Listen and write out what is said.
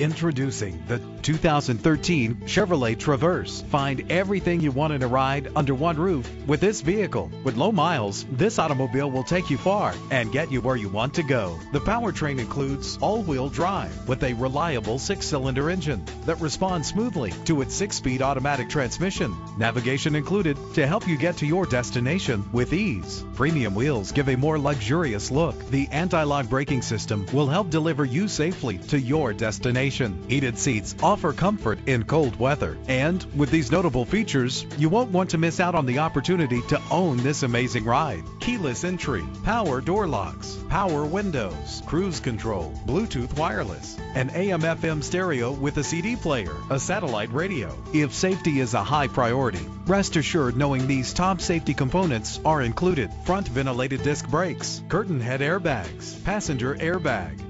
Introducing the 2013 Chevrolet Traverse. Find everything you want in a ride under one roof with this vehicle. With low miles, this automobile will take you far and get you where you want to go. The powertrain includes all-wheel drive with a reliable six-cylinder engine that responds smoothly to its six-speed automatic transmission. Navigation included to help you get to your destination with ease. Premium wheels give a more luxurious look. The anti-lock braking system will help deliver you safely to your destination. Heated seats offer comfort in cold weather. And with these notable features, you won't want to miss out on the opportunity to own this amazing ride. Keyless entry, power door locks, power windows, cruise control, Bluetooth wireless, an AM FM stereo with a CD player, a satellite radio. If safety is a high priority, rest assured knowing these top safety components are included. Front ventilated disc brakes, curtain head airbags, passenger airbag,